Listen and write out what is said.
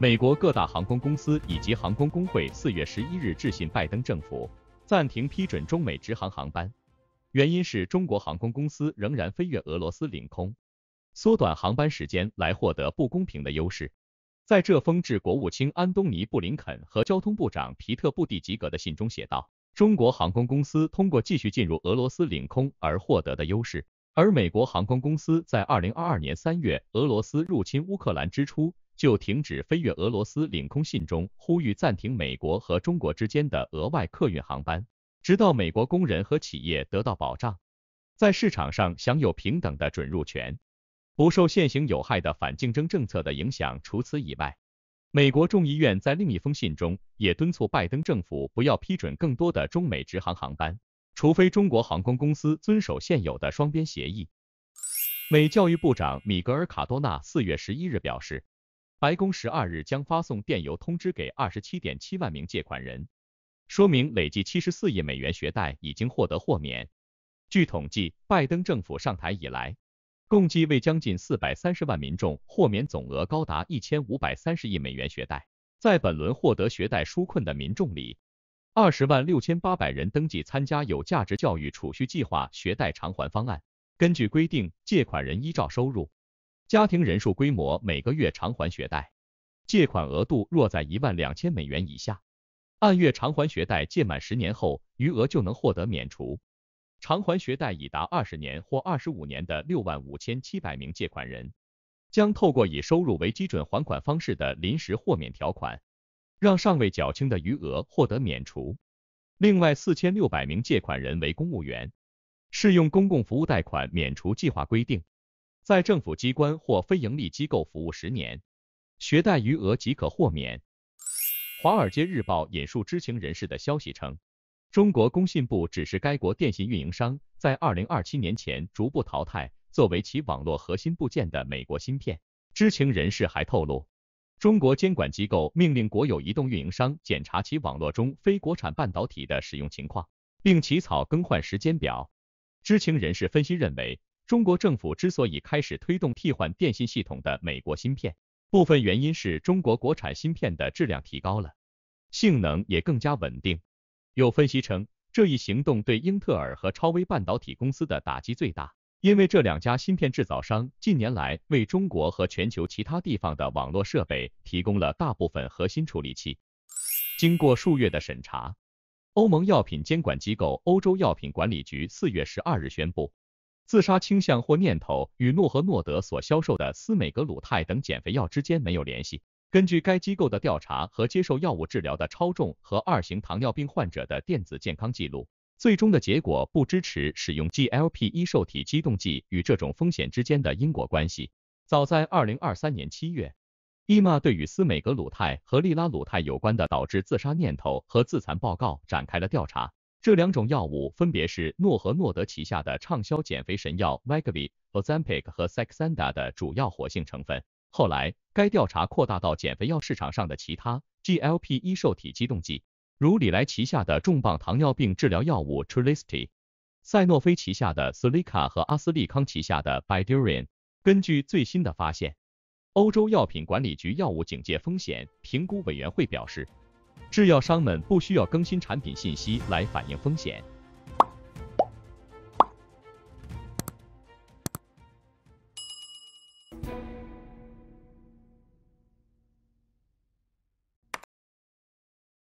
美国各大航空公司以及航空工会四月十一日致信拜登政府，暂停批准中美直航航班，原因是中国航空公司仍然飞越俄罗斯领空，缩短航班时间来获得不公平的优势。在这封致国务卿安东尼布林肯和交通部长皮特布蒂吉格的信中写道。中国航空公司通过继续进入俄罗斯领空而获得的优势，而美国航空公司在二零二二年三月俄罗斯入侵乌克兰之初就停止飞越俄罗斯领空。信中呼吁暂停美国和中国之间的额外客运航班，直到美国工人和企业得到保障，在市场上享有平等的准入权，不受现行有害的反竞争政策的影响。除此以外。美国众议院在另一封信中也敦促拜登政府不要批准更多的中美直航航班，除非中国航空公司遵守现有的双边协议。美教育部长米格尔卡多纳四月十一日表示，白宫十二日将发送电邮通知给二十七点七万名借款人，说明累计七十四亿美元学贷已经获得豁免。据统计，拜登政府上台以来。共计为将近四百三十万民众豁免总额高达一千五百三十亿美元学贷。在本轮获得学贷纾困的民众里，二十万六千八百人登记参加有价值教育储蓄计划学贷偿还方案。根据规定，借款人依照收入、家庭人数规模每个月偿还学贷，借款额度若在一万两千美元以下，按月偿还学贷，届满十年后余额就能获得免除。偿还学贷已达二十年或二十五年的六万五千七百名借款人，将透过以收入为基准还款方式的临时豁免条款，让尚未缴清的余额获得免除。另外四千六百名借款人为公务员，适用公共服务贷款免除计划规定，在政府机关或非营利机构服务十年，学贷余额即可豁免。华尔街日报引述知情人士的消息称。中国工信部指示该国电信运营商在二零二七年前逐步淘汰作为其网络核心部件的美国芯片。知情人士还透露，中国监管机构命令国有移动运营商检查其网络中非国产半导体的使用情况，并起草更换时间表。知情人士分析认为，中国政府之所以开始推动替换电信系统的美国芯片，部分原因是中国国产芯片的质量提高了，性能也更加稳定。有分析称，这一行动对英特尔和超微半导体公司的打击最大，因为这两家芯片制造商近年来为中国和全球其他地方的网络设备提供了大部分核心处理器。经过数月的审查，欧盟药品监管机构欧洲药品管理局四月十二日宣布，自杀倾向或念头与诺和诺德所销售的司美格鲁肽等减肥药之间没有联系。根据该机构的调查和接受药物治疗的超重和二型糖尿病患者的电子健康记录，最终的结果不支持使用 GLP-1 受体激动剂与这种风险之间的因果关系。早在二零二三年七月，EMA 对与司美格鲁肽和利拉鲁肽有关的导致自杀念头和自残报告展开了调查。这两种药物分别是诺和诺德旗下的畅销减肥神药 Wegovy、Ozempic 和 Saxenda 的主要活性成分。后来，该调查扩大到减肥药市场上的其他 GLP-1 受体激动剂，如李来旗下的重磅糖尿病治疗药物 Trulicity，赛诺菲旗下的 Celica 和阿斯利康旗下的 Bydureon。根据最新的发现，欧洲药品管理局药物警戒风险评估委员会表示，制药商们不需要更新产品信息来反映风险。